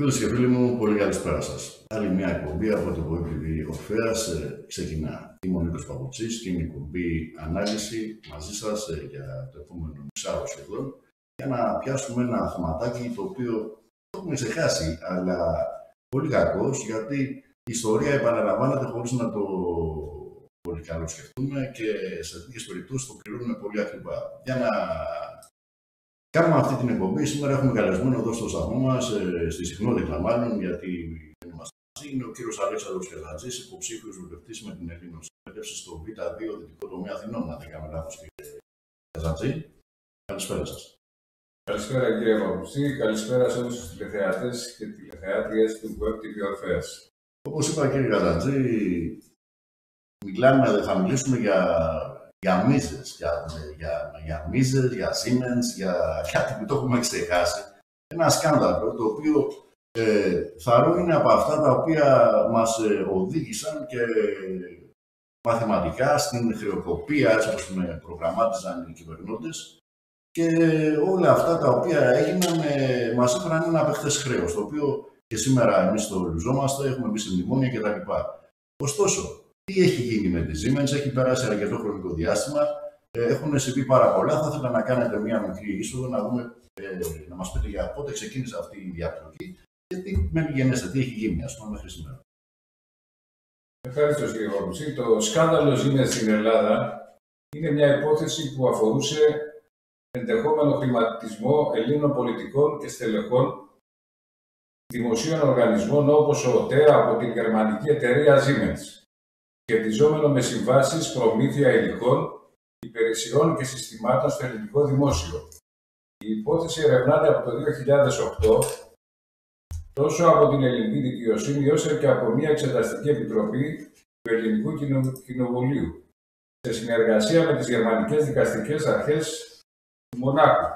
Φίλες και φίλοι μου, πολύ καλησπέρα σας. Άλλη μια εκπομπή από το WebTV Ορφαία ε, ξεκινά. Είμαι ο Νίκος Παπουτσής και είναι η εκπομπή ανάλυση μαζί σας ε, για το επόμενο μισάρο σχεδόν για να πιάσουμε ένα θεματάκι το οποίο το έχουμε ξεχάσει, αλλά πολύ κακός γιατί η ιστορία επαναλαμβάνεται χωρίς να το πολύ καλό σκεφτούμε και σε τέτοιες περιπτώσεις το πληρώνουμε πολύ ακριβά. Για να Κάνουμε αυτή την εκπομπή. Σήμερα έχουμε καλεσμένο εδώ στο σταθμό μας, ε, στη συχνότητα μάλλον, γιατί δεν είμαστε μαζί. Είναι ο κύριος Αλέξανδρος Καζατζή, υποψήφιος βουλευτής με την Ελλήνωση εκπαίδευση στο Β2 Δυτικό Τομέα Αθηνών. Αν δεν κάνω λάθος, κύριε Καζατζή. Καλησπέρα σας. Καλησπέρα κύριε Παπουτσί, καλησπέρα σε όλους τους τηλεθεατές και τηλεθεάτριες του Web TV Ορφαία. Όπως είπα κύριε Καζατζή, μιλάμε, θα μιλήσουμε για για μίζες, για, για, για μίζες, για Siemens, για κάτι που το έχουμε ξεχάσει. Ένα σκάνδαλο το οποίο ε, θα είναι από αυτά τα οποία μας ε, οδήγησαν και μαθηματικά στην χρεοκοπία, έτσι όπως με προγραμμάτιζαν οι κυβερνώντες και όλα αυτά τα οποία έγιναν ε, μας έφεραν ένα απεχθές χρέος, το οποίο και σήμερα εμείς το λουζόμαστε, έχουμε μπει σε μνημόνια κτλ. Ωστόσο, τι έχει γίνει με τη Siemens, έχει περάσει αρκετό χρονικό διάστημα. Ε, έχουν συμβεί πάρα πολλά. Θα ήθελα να κάνετε μια μικρή είσοδο, να δούμε, ε, να μας πείτε για πότε ξεκίνησε αυτή η διαπλοκή και τι μένει γενέστε, τι έχει γίνει, ας πούμε, μέχρι σήμερα. Ευχαριστώ κύριε Βαρουτσί. Το σκάνδαλο Siemens στην Ελλάδα είναι μια υπόθεση που αφορούσε ενδεχόμενο χρηματισμό Ελλήνων πολιτικών και στελεχών δημοσίων οργανισμών όπως ο ΟΤΕ από την γερμανική εταιρεία Siemens σχετιζόμενο με συμβάσεις, προμήθεια υλικών, υπηρεσιών και συστημάτων στο ελληνικό δημόσιο. Η υπόθεση ερευνάται από το 2008 τόσο από την ελληνική δικαιοσύνη όσο και από μια εξεταστική επιτροπή του Ελληνικού Κοινοβουλίου σε συνεργασία με τις γερμανικές δικαστικές αρχές του Μονάχου.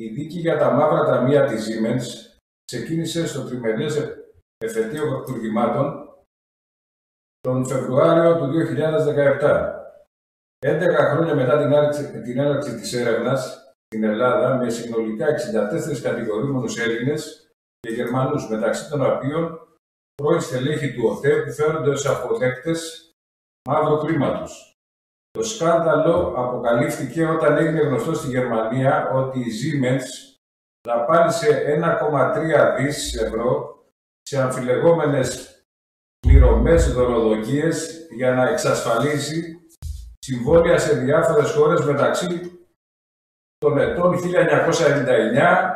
Η δίκη για τα μαύρα ταμεία της Siemens ξεκίνησε στο τριμελές εφετείο τουργημάτων τον Φεβρουάριο του 2017. 11 χρόνια μετά την έναρξη, την έναρξη της έρευνας στην Ελλάδα, με συνολικά 64 κατηγορούμενους Έλληνες και Γερμανούς, μεταξύ των οποίων πρώην στελέχη του ΟΤΕ που φέρονται ως αποδέκτες μαύρου χρήματος. Το σκάνδαλο αποκαλύφθηκε όταν έγινε γνωστό στη Γερμανία ότι η Siemens δαπάνησε 1,3 δις ευρώ σε αμφιλεγόμενες πληρωμές δωροδοκίες για να εξασφαλίσει συμβόλαια σε διάφορες χώρες μεταξύ των ετών 1999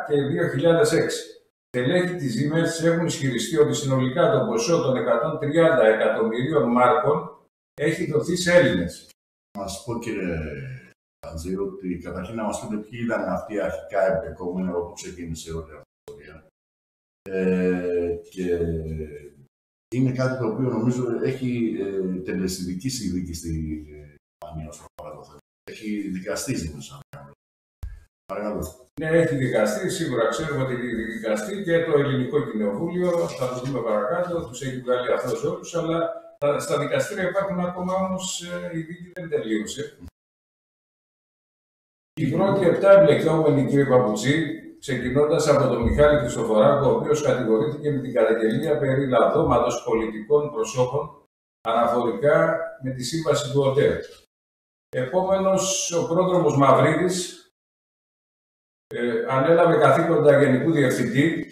και 2006. Τελέχη της Siemens έχουν ισχυριστεί ότι συνολικά το ποσό των 130 εκατομμυρίων μάρκων έχει δοθεί σε Έλληνες. Να σας πω κύριε Αντζή, ότι καταρχήν να μας πείτε ποιοι ήταν αυτοί αρχικά εμπλεκόμενοι όπου ξεκίνησε όλη αυτή η ιστορία. Ε, και είναι κάτι το οποίο νομίζω έχει ε, τελεσιδική συνδίκη στη Γερμανία όσο αφορά το θέμα. Έχει δικαστεί ζήτηση. Παρακαλώ. Ναι, έχει δικαστεί. Σίγουρα ξέρουμε ότι έχει δικαστεί και το ελληνικό κοινοβούλιο. Θα το δούμε παρακάτω. Τους έχει βγάλει αυτός όλους. Αλλά στα δικαστήρια υπάρχουν ακόμα όμως ε, η δίκη δεν τελείωσε. Οι πρώτοι επτά εμπλεκόμενοι, κύριε Παπουτσί, ξεκινώντας από τον Μιχάλη Χριστοφοράκο, ο οποίος κατηγορήθηκε με την καταγγελία περί λαδώματος πολιτικών προσώπων αναφορικά με τη σύμβαση του ΟΤΕ. Επόμενος, ο πρόδρομος Μαυρίδης ε, ανέλαβε καθήκοντα Γενικού Διευθυντή,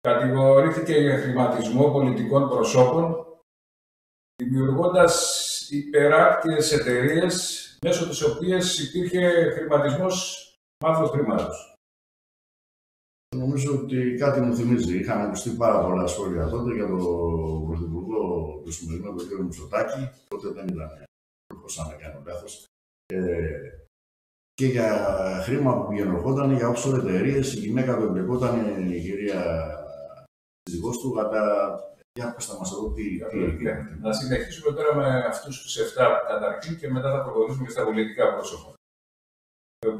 κατηγορήθηκε για χρηματισμό πολιτικών προσώπων, δημιουργώντας υπεράκτιες εταιρείες μέσω της οποίας υπήρχε χρηματισμός μαύρου χρήματος. Νομίζω ότι κάτι μου θυμίζει. Είχαν ακουστεί πάρα πολλά σχόλια τότε για τον Πρωθυπουργό του σημερινού, τον κ. Μητσοτάκη. Τότε δεν ήταν, όπω να κάνω λάθος. Ε, και για χρήμα που γεννοχόταν για offshore εταιρείες. Η γυναίκα που εμπλεκόταν, η κυρία σύζυγός του, αλλά για πες θα μας εδώ τι, τι Να συνεχίσουμε τώρα με αυτούς τους 7 καταρχήν και μετά θα προχωρήσουμε στα πολιτικά πρόσωπα.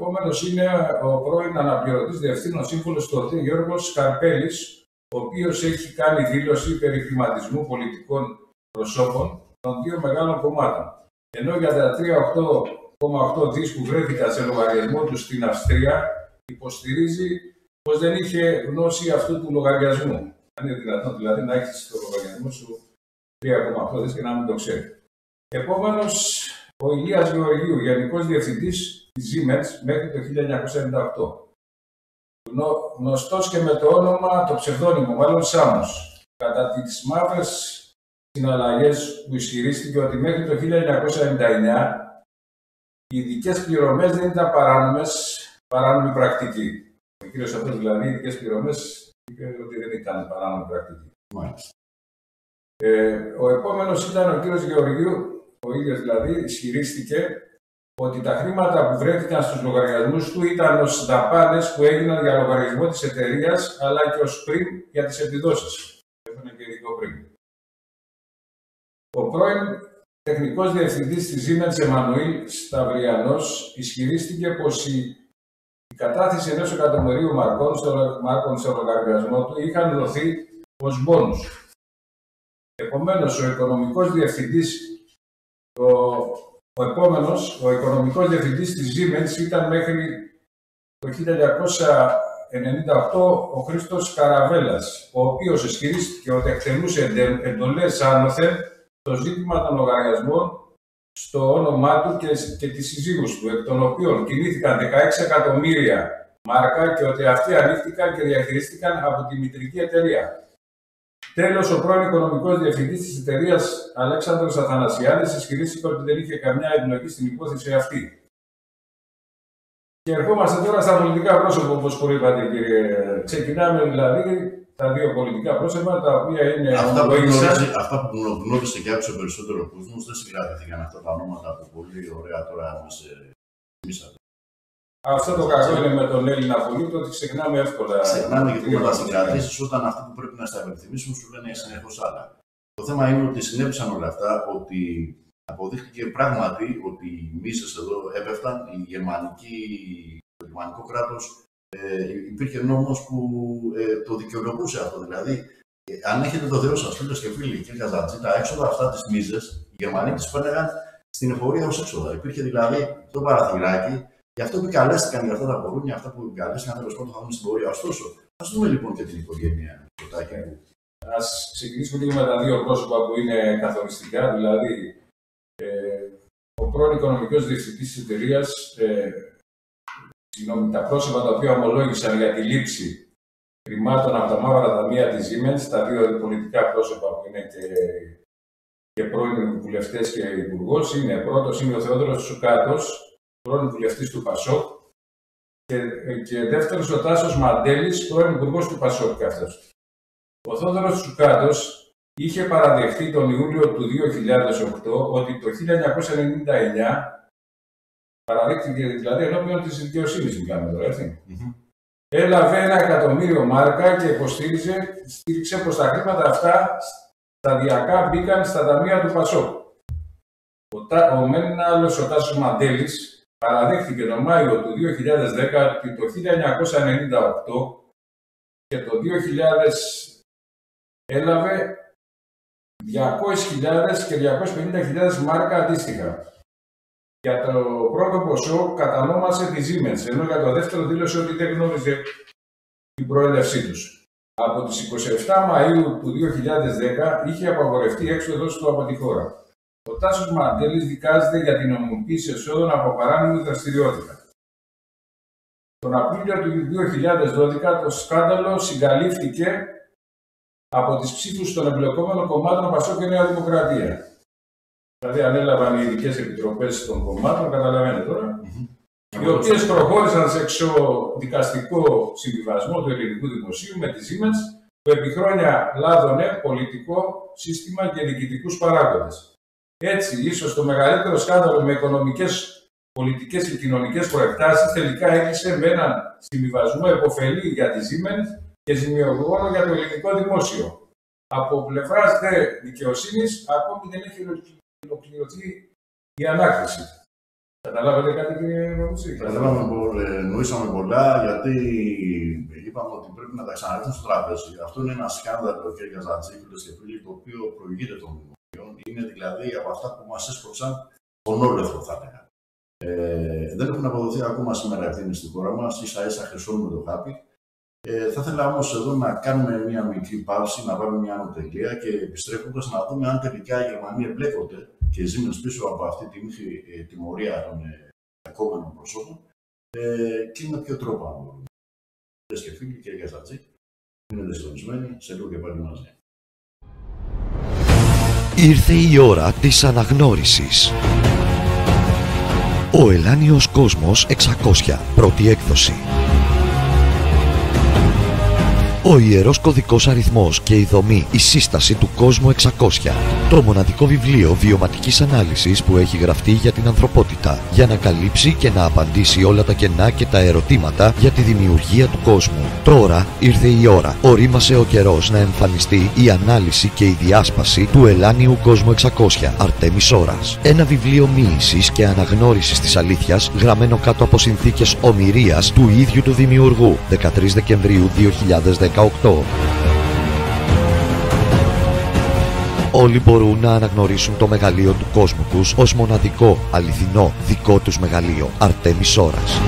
Ο επόμενος είναι ο πρώην αναπληρωτής διευθύνων σύμβουλος του ΟΤΕ Γιώργος Καρπέλης, ο οποίος έχει κάνει δήλωση περί χρηματισμού πολιτικών προσώπων των δύο μεγάλων κομμάτων. Ενώ για τα 3,8 δις που βρέθηκαν σε λογαριασμό του στην Αυστρία, υποστηρίζει πως δεν είχε γνώση αυτού του λογαριασμού. Αν είναι δυνατόν δηλαδή να έχεις το λογαριασμό σου 3,8 δις και να μην το ξέρεις. Επομένω, ο Ηλίας Γεωργίου, Γενικός Διευθυντής της Siemens μέχρι το 1998. Γνωστός και με το όνομα, το ψευδόνυμο, μάλλον Σάμος. Κατά τις μαύρες συναλλαγές που ισχυρίστηκε ότι μέχρι το 1999 οι ειδικές πληρωμές δεν ήταν παράνομες, παράνομη πρακτική. Ο κύριος αυτό δηλαδή, οι ειδικές πληρωμές είπε ότι δεν ήταν παράνομη πρακτική. Μάλιστα. Ε, ο επόμενος ήταν ο κύριος Γεωργίου, ο ίδιος δηλαδή, ισχυρίστηκε ότι τα χρήματα που βρέθηκαν στους λογαριασμούς του ήταν ως δαπάνες που έγιναν για λογαριασμό της εταιρείας, αλλά και ως πριν για τις επιδόσεις. Έφερε και ειδικό πριν. Ο πρώην τεχνικός διευθυντής της Siemens Εμμανουήλ Σταυριανός ισχυρίστηκε πως η, η κατάθεση ενός εκατομμυρίου μαρκών στο, μάρκων στο λογαριασμό του είχαν δοθεί ως μπόνους. Επομένως, ο οικονομικός διευθυντής, ο, ο επόμενος, ο οικονομικός διευθυντής της Siemens ήταν μέχρι το 1998 ο Χρήστος Καραβέλας, ο οποίος ισχυρίστηκε ότι εκτελούσε εντολές άνωθεν το ζήτημα των λογαριασμών στο όνομά του και, και της συζύγους του, εκ των οποίων κινήθηκαν 16 εκατομμύρια μάρκα και ότι αυτοί ανήχθηκαν και διαχειρίστηκαν από τη μητρική εταιρεία. Τέλος, ο πρώην οικονομικός διευθυντής της εταιρείας Αλέξανδρος Αθανασιάδης ισχυρίστηκε ότι δεν είχε καμιά επιλογή στην υπόθεση αυτή. Και ερχόμαστε τώρα στα πολιτικά πρόσωπα, όπως πολύ είπατε, κύριε. Ξεκινάμε δηλαδή τα δύο πολιτικά πρόσωπα, τα οποία είναι αυτά που, γνώριζε, αυτά που γνώρισε και άκουσε περισσότερο ο κόσμος, δεν συγκράτηθηκαν αυτά τα ονόματα που πολύ ωραία τώρα μας θυμήσατε. Αυτό το κακό είναι με τον Έλληνα πολίτη ότι ξεχνάμε εύκολα. Ξεχνάμε και πούμε τα συγκρατήσει όταν αυτοί που πρέπει να στα υπενθυμίσουν σου λένε συνεχώς άλλα. Το θέμα είναι ότι συνέβησαν όλα αυτά, ότι αποδείχθηκε πράγματι ότι οι μίσες εδώ έπεφταν, η γερμανική, το γερμανικό κράτος ε, υπήρχε νόμος που ε, το δικαιολογούσε αυτό. Δηλαδή, ε, αν έχετε το Θεό σας, φίλες και φίλοι, κύριε Καζάτζη, τα έξοδα αυτά της μίζες, οι Γερμανοί τις πένεγαν στην εφορία ως έξοδα. Υπήρχε δηλαδή το παραθυράκι, γι' αυτό επικαλέστηκαν για αυτά τα κορούνια, αυτά που επικαλέστηκαν, τέλος πάντων θα δούμε στην πορεία. Ωστόσο, ας δούμε λοιπόν και την οικογένεια Α ξεκινήσουμε λίγο με τα δύο πρόσωπα που είναι καθοριστικά, δηλαδή ε, ο πρώην οικονομικός διευθυντής της εταιρείας, ε, συγγνώμη, τα πρόσωπα τα οποία ομολόγησαν για τη λήψη χρημάτων από τα μαύρα ταμεία της Siemens, τα δύο πολιτικά πρόσωπα που είναι και, και πρώην βουλευτές και υπουργός, είναι πρώτος είναι ο Θεόδωρος Τσουκάτος, πρώην βουλευτής του Πασόκ, και, και δεύτερος ο Τάσος Μαντέλης, πρώην υπουργός του Πασόκ και αυτός. Ο Θεόδωρο Τσουκάτος είχε παραδεχτεί τον Ιούλιο του 2008 ότι το 1999 Παραδείχθηκε δηλαδή ενώπιον της δικαιοσύνης, μιλάμε τώρα, έτσι. Mm-hmm. Έλαβε ένα εκατομμύριο μάρκα και υποστήριζε, στήριξε πως τα χρήματα αυτά σταδιακά μπήκαν στα ταμεία του Πασόκ. Ο, ο άλλος ο Τάσος Μαντέλης παραδείχθηκε τον Μάιο του 2010 ότι το 1998 και το 2000 έλαβε 200.000 και 250.000 μάρκα αντίστοιχα. Για το πρώτο ποσό κατανόμασε τη Siemens, ενώ για το δεύτερο δήλωσε ότι δεν γνώριζε την προέλευσή τους. Από τις 27 Μαΐου του 2010 είχε απαγορευτεί έξοδος του από τη χώρα. Ο Τάσος Μαντέλης δικάζεται για την νομιμοποίηση εσόδων από παράνομη δραστηριότητα. Τον Απρίλιο του 2012 το σκάνδαλο συγκαλύφθηκε από τις ψήφους των εμπλεκόμενων κομμάτων Πασό και Νέα Δημοκρατία. Δηλαδή ανέλαβαν οι ειδικές επιτροπές των κομμάτων, καταλαβαίνετε τώρα, οι οποίες προχώρησαν σε εξοδικαστικό συμβιβασμό του ελληνικού δημοσίου με τη Siemens, που επί χρόνια λάδωνε πολιτικό σύστημα και διοικητικούς παράγοντες. Έτσι, ίσως το μεγαλύτερο σκάνδαλο με οικονομικές, πολιτικές και κοινωνικές προεκτάσεις τελικά έκλεισε με έναν συμβιβασμό επωφελή για τη Siemens και ζημιογόνο για το ελληνικό δημόσιο. Από πλευράς δικαιοσύνης, ακόμη δεν έχει ολοκληρωθεί η ανάκριση. Καταλάβατε κάτι, κύριε Παπουτσί. Καταλάβαμε, εννοήσαμε πολλά, γιατί είπαμε ότι πρέπει να τα ξαναρθούν στο τράπεζι. Αυτό είναι ένα σκάνδαλο, κύριε Καζατζίκουλε και φίλοι, το οποίο προηγείται των δημοσίων. Είναι δηλαδή από αυτά που μας έσπρωξαν ονόλευτο, θα έλεγα. Ε, δεν έχουν αποδοθεί ακόμα σήμερα ευθύνες στη χώρα μας, ίσα ίσα χρυσώνουμε το χάπι. Ε, θα ήθελα όμως εδώ να κάνουμε μια μικρή παύση, να βάλουμε μια ανωτελεία και επιστρέφοντας να δούμε αν τελικά η Γερμανία εμπλέκονται και ζει πίσω από αυτή τη ε, τιμωρία των ε, ακόμα προσώπων ε, και με ποιο τρόπο αν μπορούμε. και φίλοι, κύριε Καστατζή, είναι συντονισμένοι, σε λίγο και πάλι μαζί. Ήρθε η ώρα της αναγνώρισης. Ο Ελάνιος Κόσμος 600, πρώτη έκδοση. Ο ιερός κωδικός αριθμός και η δομή, η σύσταση του κόσμου 600. Το μοναδικό βιβλίο βιωματικής ανάλυσης που έχει γραφτεί για την ανθρωπότητα, για να καλύψει και να απαντήσει όλα τα κενά και τα ερωτήματα για τη δημιουργία του κόσμου. Τώρα ήρθε η ώρα. Ορίμασε ο καιρός να εμφανιστεί η ανάλυση και η διάσπαση του Ελάνιου κόσμου 600, Αρτέμις Ώρας. Ένα βιβλίο μοίησης και αναγνώρισης της αλήθειας, γραμμένο κάτω από συνθήκες ομοιρίας του ίδιου του δημιουργού, 13 Δεκεμβρίου 2010 Όλοι μπορούν να αναγνωρίσουν το μεγαλείο του κόσμου τους ως μοναδικό, αληθινό, δικό τους μεγαλείο, Αρτέμις Ώρας.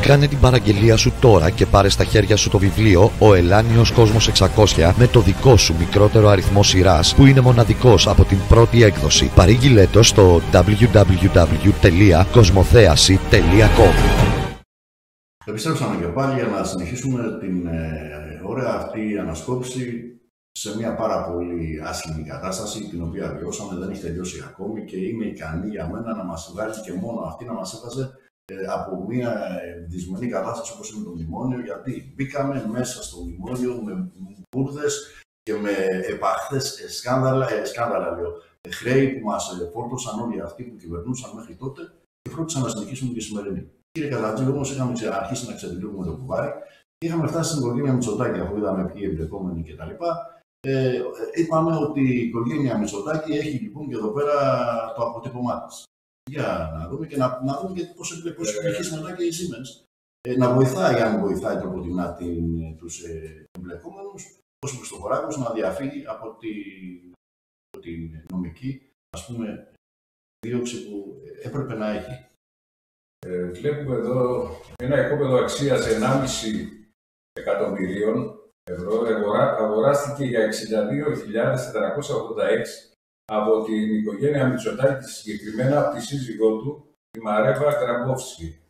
Κάνε την παραγγελία σου τώρα και πάρε στα χέρια σου το βιβλίο «Ο Ελάνιος Κόσμος 600» με το δικό σου μικρότερο αριθμό σειράς που είναι μοναδικός από την πρώτη έκδοση. Παρήγγειλέ το στο www.κοσμοθέαση.com Επιστρέψαμε και πάλι για να συνεχίσουμε την ε, ωραία αυτή ανασκόπηση σε μια πάρα πολύ άσχημη κατάσταση την οποία βιώσαμε, δεν έχει τελειώσει ακόμη και είναι ικανή για μένα να μας βγάλει και μόνο αυτή να μας έβαζε ε, από μια δυσμενή κατάσταση όπως είναι το μνημόνιο γιατί μπήκαμε μέσα στο μνημόνιο με μπουρδες και με επαχθές ε, σκάνδαλα, ε, σκάνδαλα λέω, ε, χρέη που μας φόρτωσαν όλοι αυτοί που κυβερνούσαν μέχρι τότε και φρόντισαν να συνεχίσουμε και σημερινή. Κύριε Καλατζή, όμως είχαμε αρχίσει να ξεδιλούμε το κουβάρι και είχαμε φτάσει στην οικογένεια Μητσοτάκη, αφού είδαμε ποιοι εμπλεκόμενοι κτλ. Ε, είπαμε ότι η οικογένεια Μητσοτάκη έχει λοιπόν και εδώ πέρα το αποτύπωμά της. Για να δούμε και να, να δούμε και πώς έχει μετά και η Siemens. Ε, να βοηθάει, αν βοηθάει τροποτινά τους ε, εμπλεκόμενους, ω Χριστοφοράκο να διαφύγει από, τη, από την νομική ας πούμε, δίωξη που έπρεπε να έχει. Ε, βλέπουμε εδώ ένα οικόπεδο αξίας 1,5 εκατομμυρίων ευρώ αγοράστηκε για 62.486 από την οικογένεια Μητσοτάκη, συγκεκριμένα από τη σύζυγό του, η Μαρέβα Γκραμπόφσκι.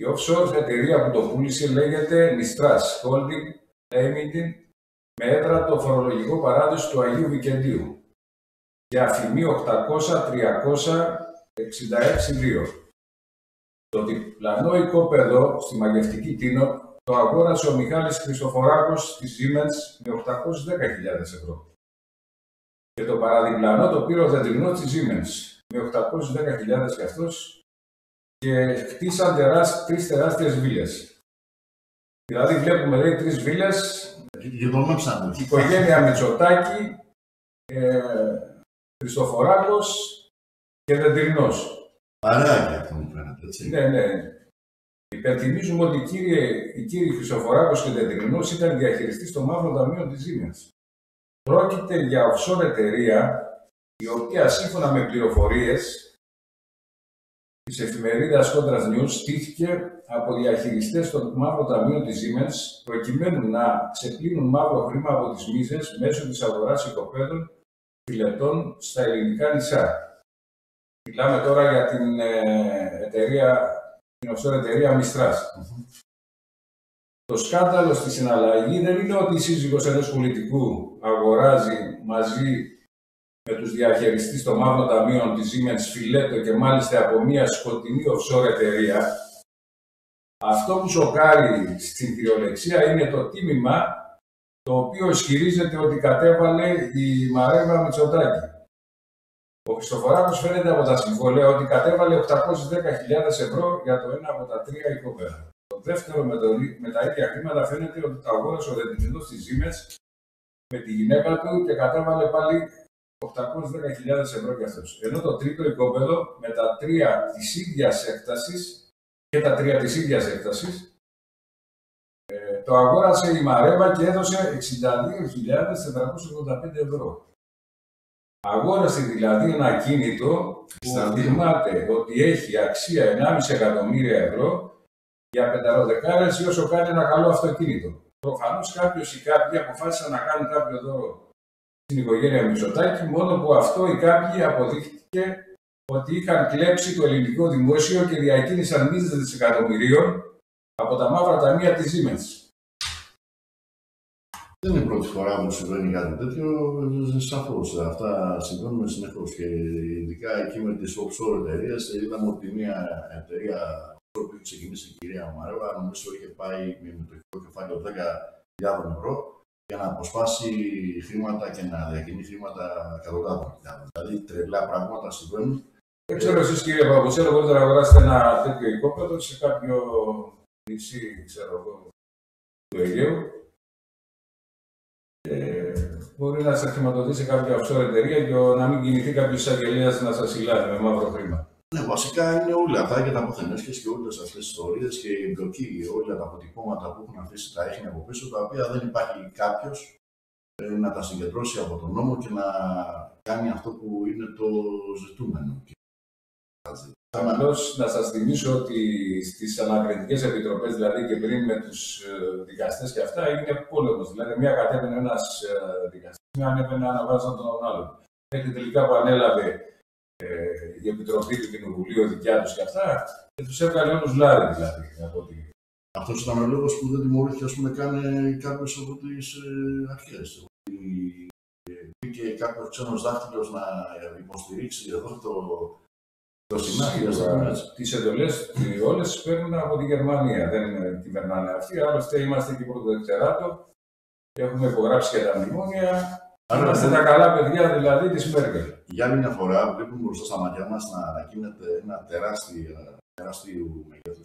Η offshore εταιρεία που το πούλησε λέγεται Nistras Holding Limited με έδρα το φορολογικό παράδεισο του Αγίου Βικεντίου για αφημί 800-366 το διπλανό οικόπεδο στη Μαγευτική Τίνο το αγόρασε ο Μιχάλης Χριστοφοράκος στη Siemens με 810.000 ευρώ. Και το παραδιπλανό το πήρε ο Δεντρινό της Siemens με 810.000 και αυτός και χτίσαν τεράσ, τρεις τεράστιες βίλες. Δηλαδή βλέπουμε λέει τρεις βίλες, η οικογένεια Μητσοτάκη, ε, Χριστοφοράκος και Δεντρινός. Παράγει αυτό μου φαίνεται, έτσι. Ναι, ναι. Υπενθυμίζουμε ότι κύριε, η κύριοι Χρυσοφοράκος και Δεντρινός ήταν διαχειριστής των μαύρων ταμείων της Siemens. Πρόκειται για offshore εταιρεία η οποία σύμφωνα με πληροφορίες της εφημερίδας Contrast News στήθηκε από διαχειριστές των μαύρων ταμείων της Siemens προκειμένου να ξεπλύνουν μαύρο χρήμα από τις μίζες μέσω της αγοράς οικοπαίδων φιλετών στα ελληνικά νησιά. Μιλάμε τώρα για την ε, εταιρεία, την offshore εταιρεία Mistras. Το σκάνδαλο στη συναλλαγή δεν είναι ότι η σύζυγος ενός πολιτικού αγοράζει μαζί με τους διαχειριστές των μαύρων ταμείων της Siemens φιλέτο και μάλιστα από μια σκοτεινή offshore εταιρεία. Αυτό που σοκάρει στην κυριολεξία είναι το τίμημα το οποίο ισχυρίζεται ότι κατέβαλε η Μαρέβα Μητσοτάκη. Ο Χριστοφοράκο φαίνεται από τα συμβόλαια ότι κατέβαλε 810.000 ευρώ για το ένα από τα τρία οικόπεδα. Το δεύτερο με, το, με τα ίδια χρήματα φαίνεται ότι το αγόρασε ο Δεντινίδο της Ζήμε με τη γυναίκα του και κατέβαλε πάλι 810.000 ευρώ για αυτός. Ενώ το τρίτο οικόπεδο με τα τρία της ίδιας έκτασης και τα τρία της ίδιας έκτασης ε, το αγόρασε η Μαρέβα και έδωσε 62.485 ευρώ. Αγόρασε δηλαδή ένα κίνητο που θυμάται ότι έχει αξία 1,5 εκατομμύρια ευρώ για πενταροδεκάρες ή όσο κάνει ένα καλό αυτοκίνητο. Προφανώς κάποιος ή κάποιοι αποφάσισαν να κάνουν κάποιο δώρο στην οικογένεια Μητσοτάκη, μόνο που αυτό οι κάποιοι αποδείχτηκε ότι είχαν κλέψει το ελληνικό δημόσιο και διακίνησαν μίζες δισεκατομμυρίων από τα μαύρα ταμεία της Siemens. Δεν είναι η πρώτη φορά που συμβαίνει κάτι τέτοιο. Σαφώς αυτά συμβαίνουν συνεχώς. Και ειδικά εκεί με τις offshore εταιρείες, είδαμε ότι μια εταιρεία που είχε ξεκινήσει η κυρία Μαρέβα, νομίζω είχε πάει με το κεφάλαιο 10.000 ευρώ για να αποσπάσει χρήματα και να διακινεί χρήματα εκατοντάδων Δηλαδή τρελά πράγματα συμβαίνουν. Δεν ξέρω εσείς κύριε Παπουτσέλο, μπορείτε να αγοράσετε ένα τέτοιο οικόπεδο σε κάποιο νησί, ξέρω εγώ, του Αιγαίου μπορεί να σα χρηματοδοτήσει κάποια offshore εταιρεία και να μην κινηθεί κάποιος εισαγγελέα να σας συλλάβει με μαύρο χρήμα. Ναι, βασικά είναι όλα αυτά και τα αποθενέσχε και όλες αυτές τις ιστορίες και η εμπλοκή, όλα τα αποτυπώματα που έχουν αφήσει τα έχνη από πίσω, τα οποία δεν υπάρχει κάποιος ε, να τα συγκεντρώσει από τον νόμο και να κάνει αυτό που είναι το ζητούμενο. Απλώ να σας θυμίσω ότι στις ανακριτικές επιτροπές, δηλαδή και πριν με τους ε, δικαστές και αυτά, είναι πόλεμος. Δηλαδή, μία κατέβαινε ένας ε, δικαστής, μία ανέβαινε αναβάζοντα τον άλλον. Μέχρι τελικά που ανέλαβε ε, η επιτροπή του Κοινοβουλίου δικιά τους και αυτά, και τους έβγαλε όλους λάδι δηλαδή. Από τη... Αυτός ήταν ο λόγος που δεν τιμωρήθηκε, ας πούμε, καν κάποιο από τις ε, αρχές. Μπήκε κάποιος ξένος δάχτυλο να υποστηρίξει εδώ το το Τι εντολές όλες παίρνουν από τη Γερμανία. Δεν κυβερνάνε αυτοί. Άλλωστε είμαστε και πρωτοδεκτεράτο. Έχουμε υπογράψει και τα μνημόνια. Άρα, είμαστε τα καλά παιδιά δηλαδή της Μέρκελ. Για άλλη μια φορά βλέπουμε μπροστά στα μάτια μας να ανακοίνεται ένα τεράστιο, τεράστιο μεγέθου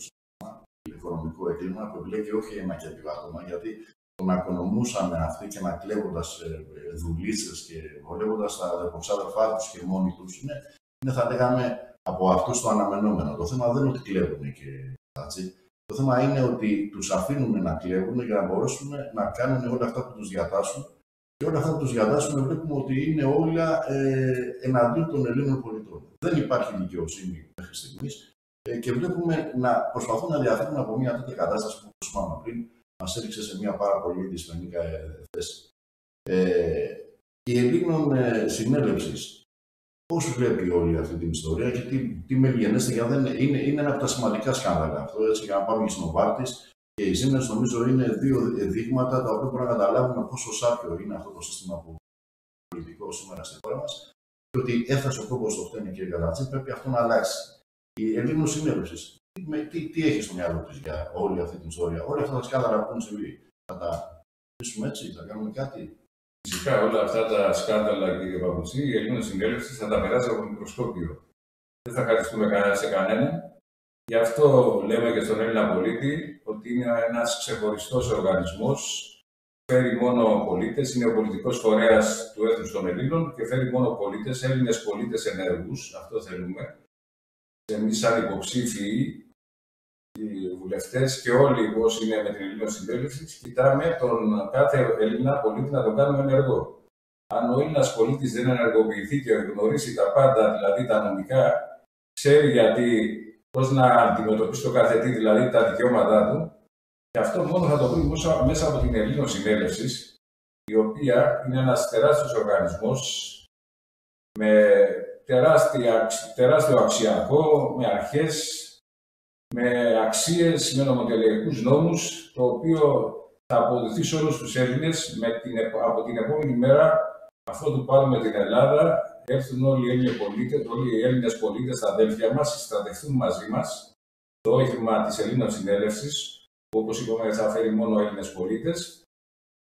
οικονομικό έγκλημα που εμπλέκει όχι ένα και δύο άτομα. Γιατί το να οικονομούσαν αυτοί και να κλέβοντας ε, δουλίτσε και βολεύοντας τα αδερφοξάδερφά τους και μόνοι τους είναι, είναι θα λέγαμε από αυτούς το αναμενόμενο. Το θέμα δεν είναι ότι κλέβουν και έτσι. Το θέμα είναι ότι τους αφήνουν να κλέβουν για να μπορέσουν να κάνουν όλα αυτά που τους διατάσσουν. Και όλα αυτά που τους διατάσσουν βλέπουμε ότι είναι όλα ε, εναντίον των Ελλήνων πολιτών. Δεν υπάρχει δικαιοσύνη μέχρι στιγμής ε, και βλέπουμε να προσπαθούν να διαφύγουν από μια τέτοια κατάσταση που, όπως είπαμε πριν, μας έριξε σε μια πάρα πολύ δυσμενή ε, θέση. Ε, η Ελλήνων ε, συνέλευσης Πώς βλέπει όλη αυτή την ιστορία και τι, τι μελγενέστε, γιατί δεν είναι, είναι ένα από τα σημαντικά σκάνδαλα αυτό. Έτσι, για να πάμε και στην Οβάρτη και η Siemens, νομίζω είναι δύο δείγματα τα οποία μπορούμε να καταλάβουμε πόσο σάπιο είναι αυτό το σύστημα που πολιτικό σήμερα στη χώρα μας. Και ότι έφτασε ο κόπο στο φταίνει, κύριε Καλάτση, πρέπει αυτό να αλλάξει. Η Ελλήνων συνέλευση, τι, τι έχει στο μυαλό της για όλη αυτή την ιστορία, όλα αυτά τα σκάνδαλα που έχουν συμβεί. Θα τα αφήσουμε έτσι, θα κάνουμε κάτι. Φυσικά όλα αυτά τα σκάνδαλα, κύριε Παπουτσί, η Ελλήνων συνέλευσης θα τα περάσει από το μικροσκόπιο. Δεν θα χαριστούμε κανένα σε κανέναν. Γι' αυτό λέμε και στον Έλληνα πολίτη ότι είναι ένας ξεχωριστός οργανισμός. Φέρει μόνο πολίτες, είναι ο πολιτικός φορέας του έθνους των Ελλήνων και φέρει μόνο πολίτες, Έλληνες πολίτες ενεργούς. Αυτό θέλουμε. Εμείς, σαν υποψήφιοι, οι βουλευτές και όλοι όσοι είναι με την Ελλήνων Συντέλευση, κοιτάμε τον κάθε Έλληνα πολίτη να τον κάνουμε ενεργό. Αν ο Έλληνας πολίτης δεν ενεργοποιηθεί και γνωρίσει τα πάντα, δηλαδή τα νομικά, ξέρει γιατί, πώς να αντιμετωπίσει το καθετή, δηλαδή τα δικαιώματά του, και αυτό μόνο θα το βρει μέσα από την Ελλήνων Συνέλευση, η οποία είναι ένας τεράστιος οργανισμός με τεράστιο αξιακό, με αρχές, με αξίες, με νομοτελειακούς νόμους, το οποίο θα αποδοθεί σε όλους τους Έλληνες με την, από την επόμενη μέρα, αφού του πάρουμε την Ελλάδα, έρθουν όλοι οι Έλληνες πολίτες, όλοι οι Έλληνες πολίτες, τα αδέλφια μας, συστρατευτούν μαζί μας, το όχημα της Ελλήνων Συνέλευσης, που όπως είπαμε θα φέρει μόνο Έλληνες πολίτες,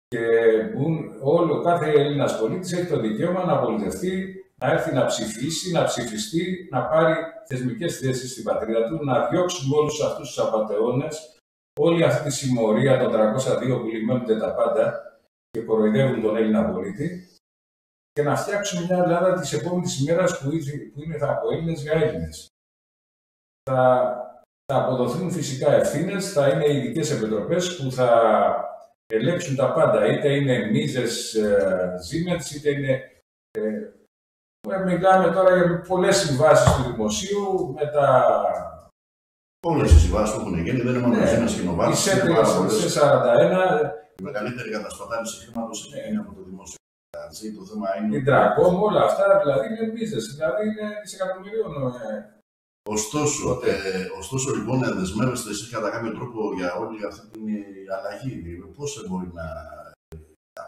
και όλο, κάθε Έλληνας πολίτης έχει το δικαίωμα να πολιτευτεί να έρθει να ψηφίσει, να ψηφιστεί, να πάρει θεσμικές θέσεις στην πατρίδα του, να διώξουμε όλους αυτούς τους απαταιώνες, όλη αυτή τη συμμορία των 302 που λυμαίνονται τα πάντα και κοροϊδεύουν τον Έλληνα πολίτη και να φτιάξουμε μια Ελλάδα της επόμενης ημέρα που, που είναι από Έλληνες για Έλληνες. Θα, θα αποδοθούν φυσικά ευθύνες, θα είναι ειδικές επιτροπές που θα ελέγξουν τα πάντα. Είτε είναι μίζες ε, είτε είναι ε, Μιλάμε τώρα για πολλές συμβάσεις του δημοσίου με τα Όλες οι συμβάσεις που έχουν γίνει δεν είναι μόνο Ναι. Ζήνα και Η Νοβάρτη. ΣΕΠ Είναι πάρα πολλές. σε 41, Η μεγαλύτερη κατασπατάληση χρήματο έχει γίνει από το δημόσιο. Έτσι, Το θέμα είναι. η Dragom, όλα αυτά δηλαδή είναι business, δηλαδή είναι δισεκατομμυρίων. ε, Ωστόσο, Τότε. ε, ωστόσο λοιπόν, ε, δεσμεύεστε εσείς κατά κάποιο τρόπο για όλη αυτή την ε, αλλαγή. Πώς μπορεί να ε,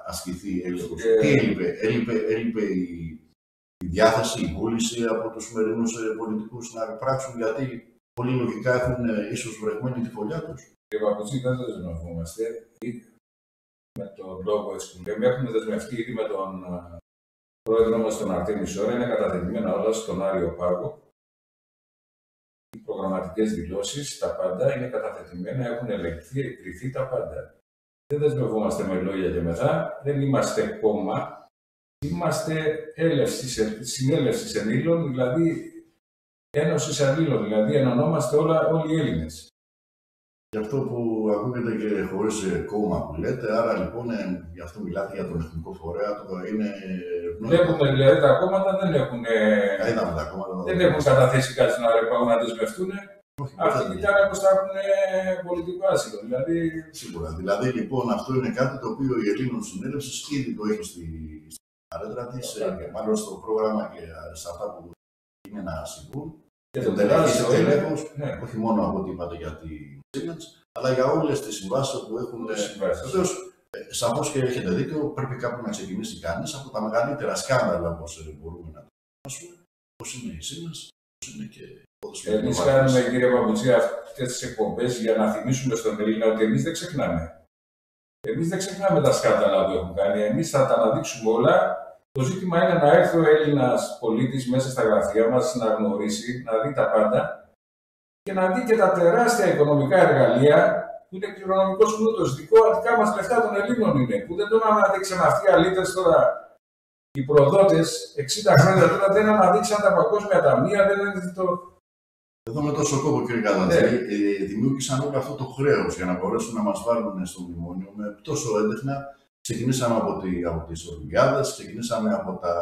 ασκηθεί έλεγχος; Ε, Τι έλειπε, έλειπε, έλειπε η, η διάθεση, η βούληση από τους σημερινούς πολιτικούς να πράξουν γιατί πολύ λογικά έχουν ε, ίσως βρεγμένη τη φωλιά τους. Κύριε Παπουτσί, δεν δεσμευόμαστε. Ή- Με τον λόγο έτσι που λέμε, έχουμε δεσμευτεί ήδη με τον ε, πρόεδρο μας, τον Αρτέμι Σόρα, είναι καταθετημένα όλα στον Άριο Πάγο. Οι προγραμματικές δηλώσεις, τα πάντα είναι καταθετημένα, έχουν ελεγχθεί, εγκριθεί τα πάντα. Δεν δεσμευόμαστε με λόγια και μετά, δεν είμαστε κόμμα. Είμαστε έλευσης, σε- συνέλευσης ενήλων, δηλαδή ένωσης αλλήλων, δηλαδή ενωνόμαστε όλα, όλοι οι Έλληνες. Γι' αυτό που ακούγεται και χωρίς κόμμα που λέτε, άρα λοιπόν ε, γι' αυτό μιλάτε για τον εθνικό φορέα, το είναι Βλέπουμε δηλαδή τα κόμματα δεν έχουν, ε, Τα είδαμε τα κόμματα. δεν έχουν καταθέσει κάτι να ρεπάγουν να δεσμευτούν. Όχι, Αυτοί δεν- κοιτάνε πώ θα έχουν ε, πολιτικό άσυλο. Δηλαδή, Σίγουρα. Δηλαδή, λοιπόν, αυτό είναι κάτι το οποίο η Ελλήνων Συνέλευσης ήδη το έχει στη, στην αρέτρα της, Ωραία. μάλλον στο πρόγραμμα και σε αυτά που είναι να συμβούν. και το Τελεχής τεράστιο είναι. έλεγχος, Ναι, όχι μόνο από ό,τι είπατε για τη Siemens, αλλά για όλες τις συμβάσεις που έχουν. όλες οι συμβάσεις. Βεβαίως, σαφώς και έχετε δίκιο, πρέπει κάπου να ξεκινήσει κανείς από τα μεγαλύτερα σκάνδαλα όπως μπορούμε να το πούμε, όπω είναι η Siemens, όπω είναι και η υπόθεση με Εμείς την κάνουμε, Novartis. κύριε Παπουτσί, αυτές τις εκπομπές για να θυμίσουμε στον Έλληνα ότι εμείς δεν ξεχνάμε. Εμείς δεν ξεχνάμε τα σκάνδαλα που έχουν κάνει. Εμείς θα τα αναδείξουμε όλα. Το ζήτημα είναι να έρθει ο Έλληνας πολίτης μέσα στα γραφεία μας να γνωρίσει, να δει τα πάντα και να δει και τα τεράστια οικονομικά εργαλεία που είναι κληρονομικός πλούτος. Δικά μας λεφτά των Ελλήνων είναι. Που δεν τον αναδείξαν αυτοί οι αλήτες τώρα. Οι προδότες 60 χρόνια τώρα δεν αναδείξαν τα παγκόσμια ταμεία, δεν είναι το, Εδώ με τόσο κόπο, κύριε Καλατζή, ε, δημιούργησαν όλο αυτό το χρέος για να μπορέσουν να μας βάλουν στο μνημόνιο με τόσο έντεχνα. Ξεκινήσαμε από, τη, από τις Ολυμπιάδες, ξεκινήσαμε από τα,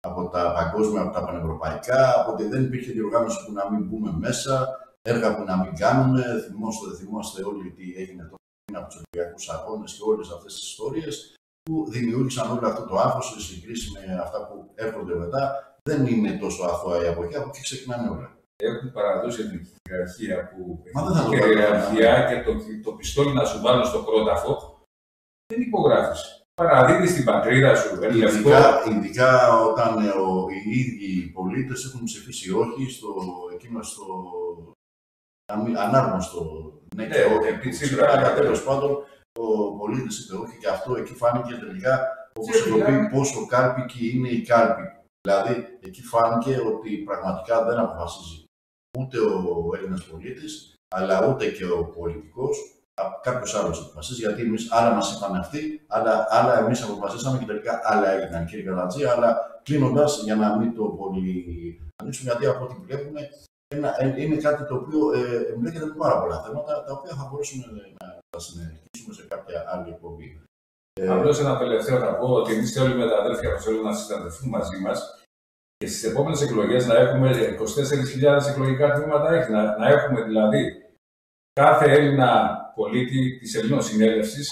από τα παγκόσμια, από τα πανευρωπαϊκά, από ότι δεν υπήρχε διοργάνωση που να μην μπούμε μέσα, έργα που να μην κάνουμε. Θυμόστε, θυμόστε όλοι τι έγινε τότε πριν από τους Ολυμπιακούς Αγώνες και όλες αυτές τις ιστορίες που δημιούργησαν όλο αυτό το άγχος σε συγκρίση με αυτά που έρχονται μετά. Δεν είναι τόσο αθώα η εποχή, από εκεί ξεκινάνε όλα. έχουν παραδώσει την κυριαρχία που Μα δεν θα το κυριαρχία και το, το πιστόλι να σου βάλουν στο κρόταφο, δεν υπογράφεις. Παραδίδεις την πατρίδα σου, εν λευκό. Ειδικά, ειδικά όταν ε, ο, οι ίδιοι οι πολίτες έχουν ψηφίσει όχι στο, εκείνο στο αμη- ανάρμοστο ναι και Ναι, όχι. επί που Τσίπρα, ψηφάγανε, ναι. τέλος πάντων, ο πολίτης είπε όχι και αυτό εκεί φάνηκε τελικά όπως Και έχω πει μιλάμε- πόσο κάλπικη είναι η κάλπη. Δηλαδή εκεί φάνηκε ότι πραγματικά δεν αποφασίζει ούτε ο Έλληνας πολίτης, αλλά ούτε και ο πολιτικός. Κάποιος άλλος αποφασίζει, γιατί εμείς άλλα μας είπαν αυτοί, άλλα, άλλα εμείς αποφασίσαμε και τελικά άλλα έγιναν, κύριε Καλατζή. Αλλά κλείνοντας, για να μην το πολύ ανοίξουμε, γιατί από ό,τι βλέπουμε ένα, ε, είναι κάτι το οποίο ε, εμπλέκεται με πάρα πολλά θέματα, τα οποία θα μπορούσαμε να τα συνεχίσουμε σε κάποια άλλη εκπομπή. Ε, Απλώς ένα τελευταίο θα πω ότι εμείς όλοι με τα αδέρφια μας θέλουμε να συστατευτούν μαζί μας και στις επόμενες εκλογές να έχουμε 24.000 εκλογικά τμήματα έχει. Να, να έχουμε δηλαδή κάθε Έλληνα πολίτη της Ελλήνων Συνέλευσης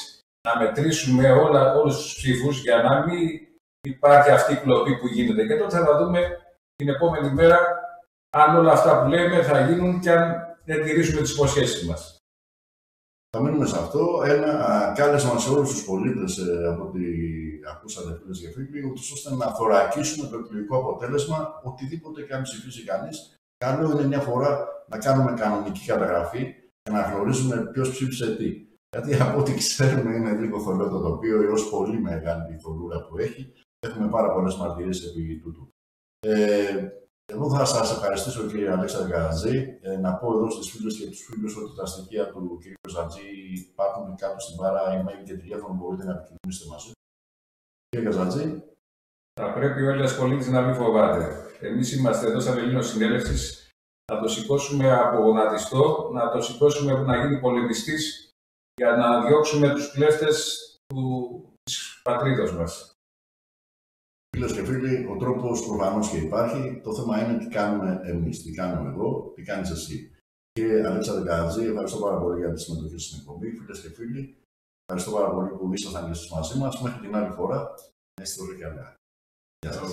να μετρήσουμε όλα, όλους τους ψήφους για να μην υπάρχει αυτή η κλοπή που γίνεται. Και τότε θα δούμε την επόμενη μέρα αν όλα αυτά που λέμε θα γίνουν και αν δεν τηρήσουμε τις υποσχέσεις μας. Θα μείνουμε σε αυτό. Ένα α, κάλεσμα σε όλους τους πολίτες από ό,τι ακούσατε φίλες και φίλοι, ούτως ώστε να θωρακίσουμε το εκλογικό αποτέλεσμα οτιδήποτε και αν ψηφίσει κανείς. Καλό είναι μια φορά να κάνουμε κανονική καταγραφή και να γνωρίζουμε ποιος ψήφισε τι. Γιατί από ό,τι ξέρουμε είναι λίγο θολό το τοπίο έως πολύ μεγάλη η θολούρα που έχει. Έχουμε πάρα πολλές μαρτυρίες επί τούτου. Ε, εγώ θα σας ευχαριστήσω κύριε Αλέξανδρε Καρατζή. Ε, να πω εδώ στι φίλε και τους φίλους ότι τα στοιχεία του κύριου Καζατζή υπάρχουν κάτω στην παρά email και τηλέφωνο μπορείτε να επικοινωνήσετε μαζί. Κύριε Καζατζή, Θα πρέπει ο Έλληνα πολίτη να μην φοβάται. Εμείς είμαστε εδώ σαν Ελλήνο Συνέλευσης να το σηκώσουμε από γονατιστό, να το σηκώσουμε να γίνει πολεμιστής για να διώξουμε τους κλέφτες της πατρίδας μας. φίλες και φίλοι, ο τρόπος προφανώς και υπάρχει. Το θέμα είναι τι κάνουμε εμείς, τι κάνω εγώ, τι κάνεις εσύ. Κύριε Αλέξανδρε Καρατζή, ευχαριστώ πάρα πολύ για τη συμμετοχή στην εκπομπή. Φίλες και φίλοι, ευχαριστώ πάρα πολύ που ήσασταν και εσείς μαζί μας. Μέχρι την άλλη φορά, να είστε όλοι καλά. Γεια σας.